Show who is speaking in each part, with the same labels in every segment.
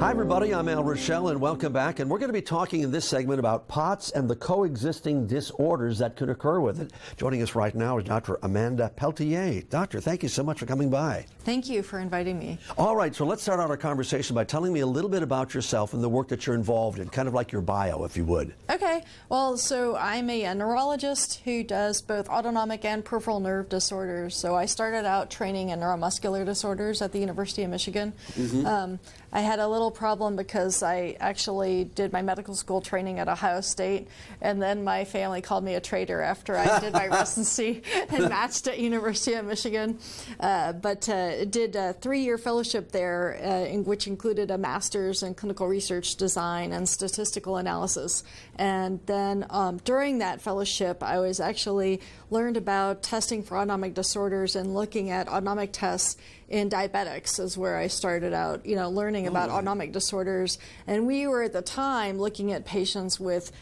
Speaker 1: Hi, everybody. I'm Al Rochelle, and welcome back. And we're going to be talking in this segment about POTS and the coexisting disorders that could occur with it. Joining us right now is Dr. Amanda Peltier. Doctor, thank you so much for coming by.
Speaker 2: Thank you for inviting me.
Speaker 1: All right, so let's start out our conversation by telling me a little bit about yourself and the work that you're involved in, kind of like your bio, if you would.
Speaker 2: Okay. Well, so I'm a, a neurologist who does both autonomic and peripheral nerve disorders. So I started out training in neuromuscular disorders at the University of Michigan. Mm-hmm. Um, I had a little problem because I actually did my medical school training at Ohio State, and then my family called me a traitor after I did my residency and matched at University of Michigan. Uh, but uh, did a three-year fellowship there, uh, in, which included a master's in clinical research design and statistical analysis. And then um, during that fellowship, I was actually learned about testing for autonomic disorders and looking at autonomic tests in diabetics is where I started out, you know, learning about oh, autonomic disorders. And we were at the time looking at patients with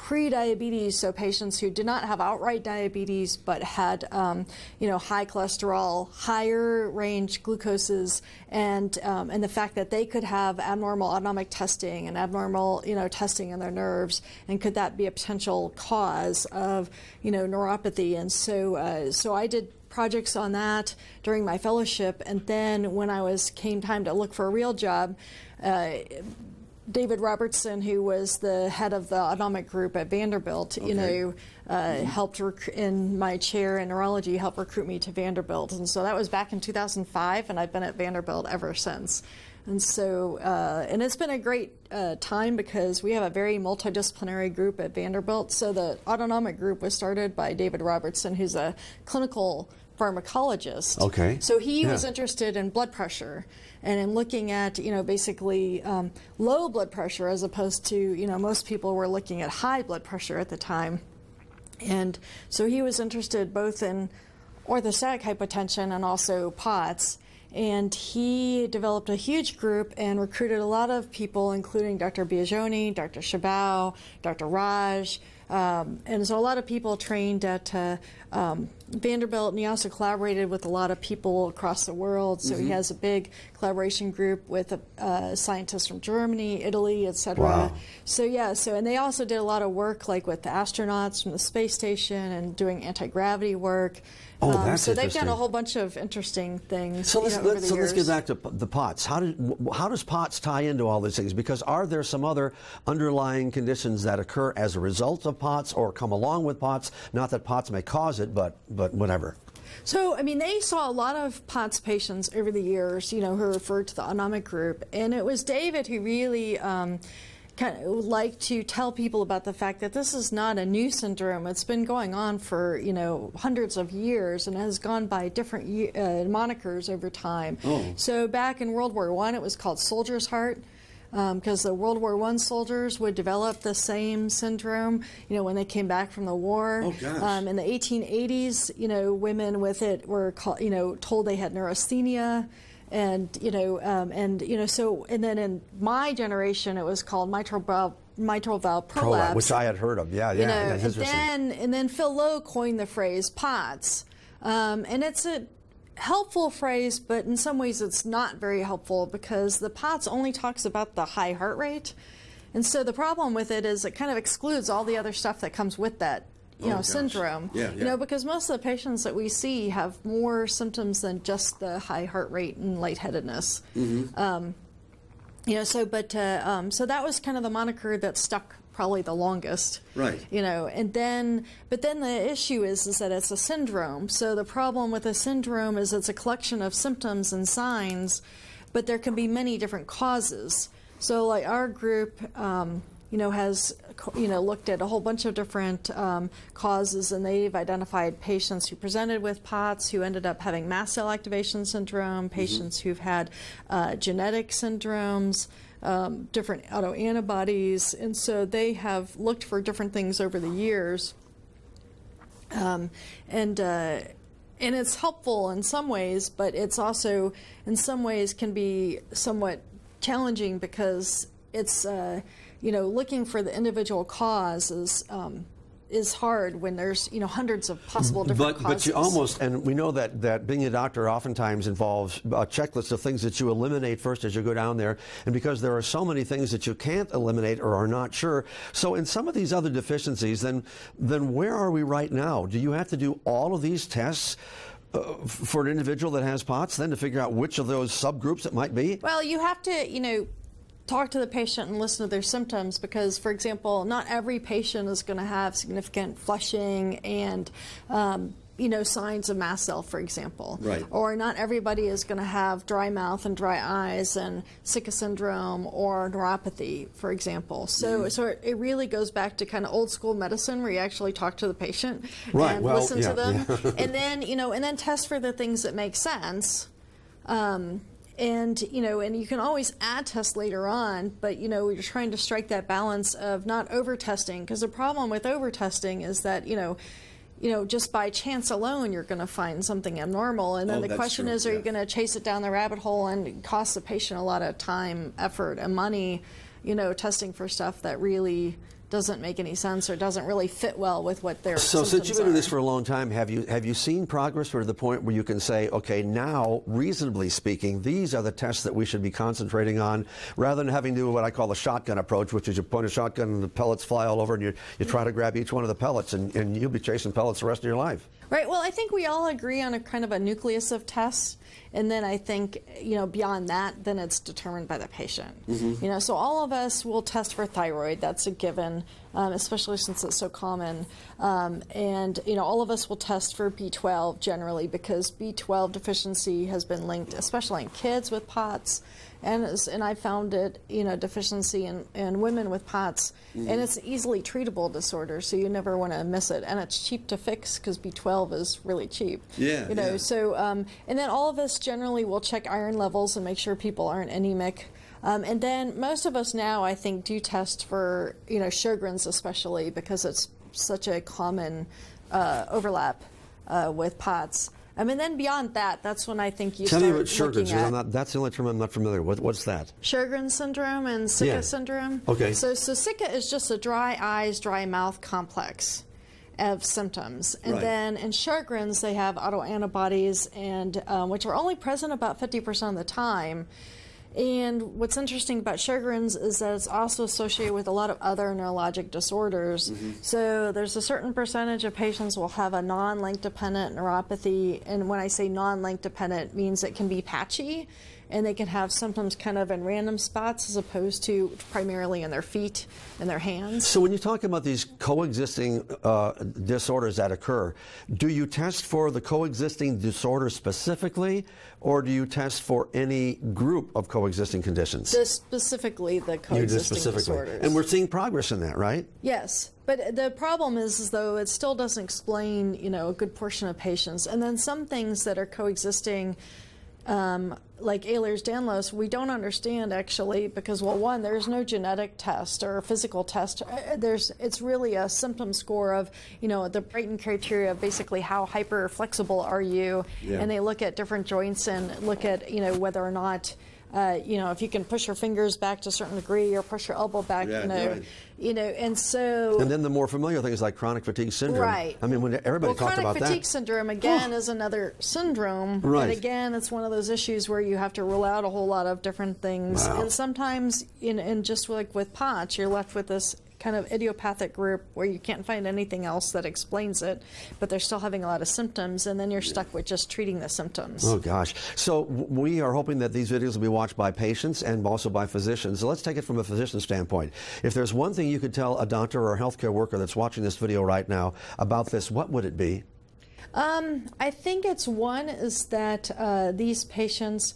Speaker 2: pre-diabetes, so patients who did not have outright diabetes but had, um, you know, high cholesterol, higher range glucoses, and um, and the fact that they could have abnormal autonomic testing and abnormal, you know, testing in their nerves, and could that be a potential cause of, you know, neuropathy? And so, uh, so I did projects on that during my fellowship, and then when I was came time to look for a real job. Uh, David Robertson, who was the head of the autonomic group at Vanderbilt, okay. you know, uh, helped rec- in my chair in neurology, helped recruit me to Vanderbilt, and so that was back in 2005, and I've been at Vanderbilt ever since. And so, uh, and it's been a great uh, time because we have a very multidisciplinary group at Vanderbilt. So the autonomic group was started by David Robertson, who's a clinical pharmacologist.
Speaker 1: Okay.
Speaker 2: So he yeah. was interested in blood pressure and in looking at, you know, basically um, low blood pressure as opposed to, you know, most people were looking at high blood pressure at the time. And so he was interested both in orthostatic hypotension and also POTS. And he developed a huge group and recruited a lot of people, including Dr. Biaggioni, Dr. Shibao, Dr. Raj, um, and so a lot of people trained at uh, um, Vanderbilt, and he also collaborated with a lot of people across the world. So mm-hmm. he has a big collaboration group with uh, scientists from Germany, Italy, etc.
Speaker 1: Wow.
Speaker 2: So yeah, so and they also did a lot of work like with the astronauts from the space station and doing anti gravity work.
Speaker 1: Oh, um, that's
Speaker 2: so they've done a whole bunch of interesting things.
Speaker 1: So let's,
Speaker 2: know,
Speaker 1: let's so let's get back to the POTS. How did how does POTS tie into all these things? Because are there some other underlying conditions that occur as a result of POTS or come along with POTS? Not that POTS may cause it, but but whatever.
Speaker 2: So, I mean, they saw a lot of POTS patients over the years, you know, who referred to the autonomic group. And it was David who really um, kind of like to tell people about the fact that this is not a new syndrome. It's been going on for you know hundreds of years and has gone by different uh, monikers over time.
Speaker 1: Oh.
Speaker 2: So back in World War One, it was called soldier's heart because um, the World War One soldiers would develop the same syndrome, you know, when they came back from the war.
Speaker 1: Oh, gosh. Um,
Speaker 2: in the 1880s, you know, women with it were, called, you know, told they had neurasthenia and you know, um, and you know, so and then in my generation, it was called mitral valve mitral valve prolapse, prolapse
Speaker 1: which I had heard of. Yeah, yeah. You
Speaker 2: know, and then and then Phil Low coined the phrase POTS, um, and it's a helpful phrase, but in some ways it's not very helpful because the POTS only talks about the high heart rate. And so the problem with it is it kind of excludes all the other stuff that comes with that you oh, know, gosh. syndrome.
Speaker 1: Yeah, yeah.
Speaker 2: You know, because most of the patients that we see have more symptoms than just the high heart rate and lightheadedness.
Speaker 1: Mm-hmm. Um,
Speaker 2: you know, so but uh, um, so that was kind of the moniker that stuck probably the longest.
Speaker 1: Right.
Speaker 2: You know, and then but then the issue is is that it's a syndrome. So the problem with a syndrome is it's a collection of symptoms and signs, but there can be many different causes. So like our group. Um, you know, has you know looked at a whole bunch of different um, causes, and they've identified patients who presented with POTS who ended up having mast cell activation syndrome, mm-hmm. patients mm-hmm. who've had uh, genetic syndromes. Um, different autoantibodies, and so they have looked for different things over the years, um, and uh, and it's helpful in some ways, but it's also in some ways can be somewhat challenging because it's uh, you know, looking for the individual causes. um, is hard when there's you know hundreds of possible different
Speaker 1: but,
Speaker 2: causes.
Speaker 1: But you almost, and we know that, that being a doctor oftentimes involves a checklist of things that you eliminate first as you go down there. And because there are so many things that you can't eliminate or are not sure. So in some of these other deficiencies, then, then where are we right now? Do you have to do all of these tests? Uh, for an individual that has POTS, then to figure out which of those subgroups it might be?
Speaker 2: Well, you have to, you know, talk to the patient and listen to their symptoms because, for example, not every patient is going to have significant flushing and um, you know, signs of mast cell, for example.
Speaker 1: Right.
Speaker 2: Or not everybody is going to have dry mouth and dry eyes and Sicca syndrome or neuropathy, for example. So, mm. so it really goes back to kind of old school medicine where you actually talk to the patient
Speaker 1: right.
Speaker 2: and
Speaker 1: well,
Speaker 2: listen
Speaker 1: yeah,
Speaker 2: to them,
Speaker 1: yeah.
Speaker 2: and then you know, and then test for the things that make sense. Um, and you know and you can always add tests later on but you know you're trying to strike that balance of not over testing because the problem with over testing is that you know you know, just by chance alone, you're going to find something abnormal. And then
Speaker 1: oh,
Speaker 2: the question
Speaker 1: true.
Speaker 2: is, are
Speaker 1: yeah.
Speaker 2: you going to chase it down the rabbit hole and cost the patient a lot of time, effort, and money, you know, testing for stuff that really doesn't make any sense or doesn't really fit well with what their
Speaker 1: so since you've been doing this for a long time have you have you seen progress or to the point where you can say okay now reasonably speaking these are the tests that we should be concentrating on rather than having to do what I call the shotgun approach which is you point a shotgun and the pellets fly all over and you, you try to grab each one of the pellets and, and you'll be chasing pellets the rest of your life
Speaker 2: Right. Well, I think we all agree on a kind of a nucleus of tests, and then I think you know beyond that, then it's determined by the patient. Mm-hmm. You know, so all of us will test for thyroid. That's a given, um, especially since it's so common. Um, and you know, all of us will test for B12 generally because B12 deficiency has been linked, especially in kids with POTS and and I found it you know deficiency in, in women with POTS, mm-hmm. and it's easily treatable disorder, so you never want to miss it, and it's cheap to fix because B12 is really cheap.
Speaker 1: Yeah,
Speaker 2: you know.
Speaker 1: Yeah.
Speaker 2: So um, and then all of us generally will check iron levels and make sure people aren't anemic. Um, and then most of us now, I think, do test for you know Sjogren's especially because it's such a common uh, overlap uh, with POTS. I mean, then beyond that, that's when I think you
Speaker 1: Tell
Speaker 2: start
Speaker 1: me about Sjogren's.
Speaker 2: at
Speaker 1: Not, that's the only term I'm not familiar with. What's that?
Speaker 2: Sjogren's syndrome and Sicca
Speaker 1: Yeah.
Speaker 2: syndrome.
Speaker 1: Okay.
Speaker 2: So, so Sicca is just a dry eyes, dry mouth complex of symptoms. And
Speaker 1: Right.
Speaker 2: then in Sjogren's, they have autoantibodies, and um, which are only present about 50% of the time. And what's interesting about Sjogren's is that it's also associated with a lot of other neurologic disorders. Mm-hmm. So there's a certain percentage of patients will have a non-length dependent neuropathy, and when I say non-length dependent, means it can be patchy, and they can have symptoms kind of in random spots as opposed to primarily in their feet and their hands.
Speaker 1: So when you talk about these coexisting uh, disorders that occur, do you test for the coexisting disorder specifically, or do you test for any group of coexisting conditions?
Speaker 2: The, specifically the coexisting
Speaker 1: specifically.
Speaker 2: disorders.
Speaker 1: And we're seeing progress in that, right?
Speaker 2: Yes, but the problem is, is though it still doesn't explain, you know, a good portion of patients, and then some things that are coexisting, um, like Ehlers-Danlos, we don't understand actually because, well, one, there's no genetic test or physical test. Uh, There's, it's really a symptom score of, you know, the Brighton criteria, of basically how hyper flexible are you,
Speaker 1: Yeah.
Speaker 2: and they look at different joints and look at, you know, whether or not. Uh, you know, if you can push your fingers back to a certain degree or push your elbow back,
Speaker 1: Yeah,
Speaker 2: you know,
Speaker 1: right.
Speaker 2: you know, and so
Speaker 1: And then the more familiar things like chronic fatigue syndrome.
Speaker 2: Right.
Speaker 1: I mean, when everybody
Speaker 2: well,
Speaker 1: talked
Speaker 2: chronic fatigue syndrome again is another syndrome.
Speaker 1: Right.
Speaker 2: And again, it's one of those issues where you have to rule out a whole lot of different things.
Speaker 1: Wow.
Speaker 2: And sometimes, in, in just like with POTS, you're left with this kind of idiopathic group where you can't find anything else that explains it, but they're still having a lot of symptoms, and then you're stuck with just treating the symptoms.
Speaker 1: Oh gosh! So we are hoping that these videos will be watched by patients and also by physicians. So let's take it from a physician standpoint. If there's one thing you could tell a doctor or a healthcare worker that's watching this video right now about this, what would it be?
Speaker 2: Um, I think it's one is that uh, these patients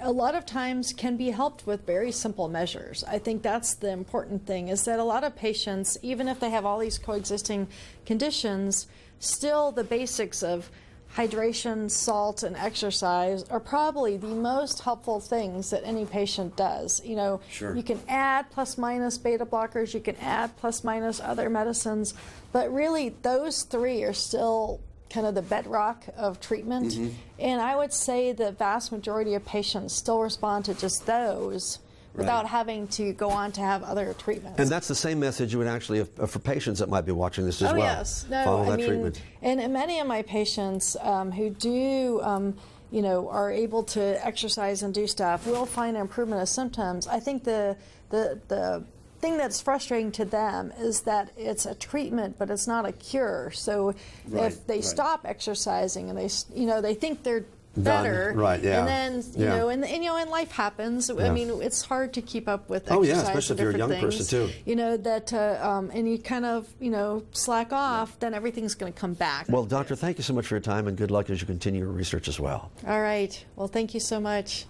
Speaker 2: a lot of times can be helped with very simple measures. I think that's the important thing is that a lot of patients, even if they have all these coexisting conditions, still the basics of hydration, salt, and exercise are probably the most helpful things that any patient does. You know,
Speaker 1: Sure.
Speaker 2: you can add plus minus beta blockers, you can add plus minus other medicines, but really those three are still kind of the bedrock of treatment.
Speaker 1: Mm-hmm.
Speaker 2: And I would say the vast majority of patients still respond to just those without having to go on to have other treatments.
Speaker 1: And that's the same message you would actually have uh, for patients that might be watching this as
Speaker 2: oh,
Speaker 1: well.
Speaker 2: yes. No,
Speaker 1: Follow
Speaker 2: I
Speaker 1: that
Speaker 2: mean,
Speaker 1: treatment.
Speaker 2: And, and many of my patients um, who do, um, you know, are able to exercise and do stuff will find improvement of symptoms. I think the, the, the thing that's frustrating to them is that it's a treatment, but it's not a cure. So
Speaker 1: Right,
Speaker 2: if they
Speaker 1: right.
Speaker 2: stop exercising and they, you know, they think they're
Speaker 1: Done.
Speaker 2: better,
Speaker 1: Right, yeah.
Speaker 2: and then you
Speaker 1: Yeah.
Speaker 2: know, and, and you know, and life happens.
Speaker 1: Yeah.
Speaker 2: I mean, it's hard to keep up with
Speaker 1: Oh, yeah,
Speaker 2: exercise
Speaker 1: especially if you're a young person,
Speaker 2: things.
Speaker 1: too.
Speaker 2: You know that, uh, um, and you kind of you know slack off, then everything's going to come back.
Speaker 1: Well, doctor, thank you so much for your time and good luck as you continue your research as well.
Speaker 2: All right. Well, thank you so much.